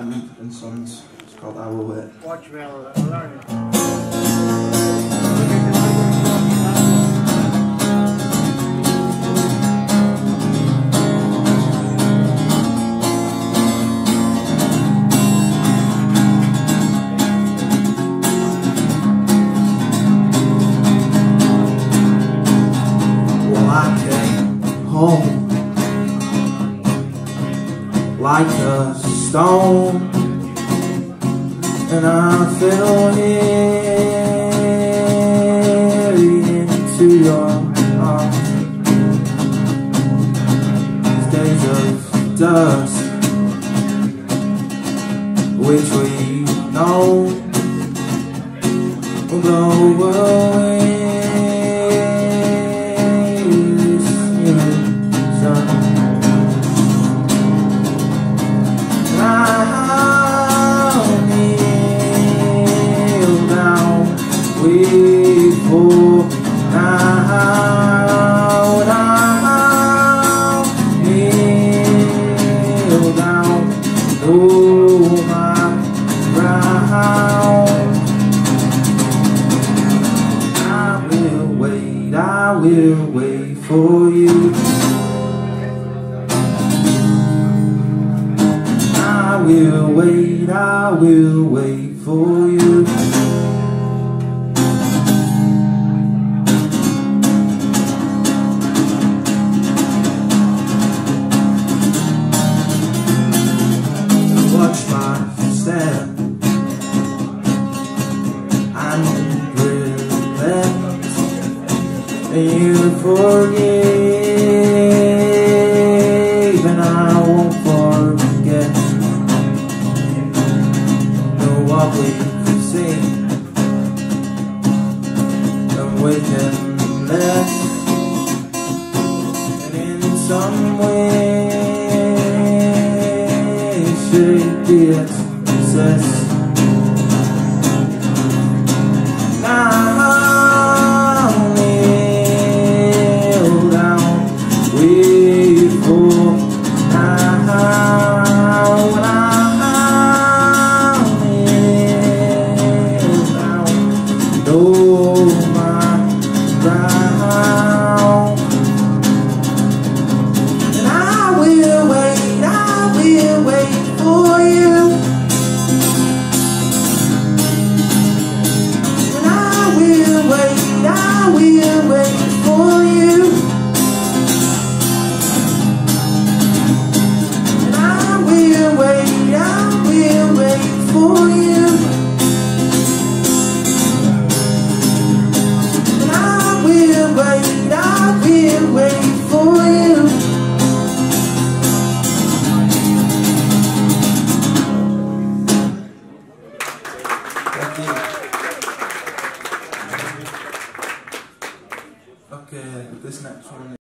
and Sons. It's called Will Wait. Watch me, I'll learn. Well, I came home like a stone, and I fell heavy into your arms. These days of dust, which we know will go away. Kneel down. I will wait, I will wait for you. I will wait, I will wait for you. You forgive, and I won't forget. What we've seen, and we can let, and in some way shape the excess. Now know my ground. And I will wait, I will wait for you. And I will wait, I will wait this next one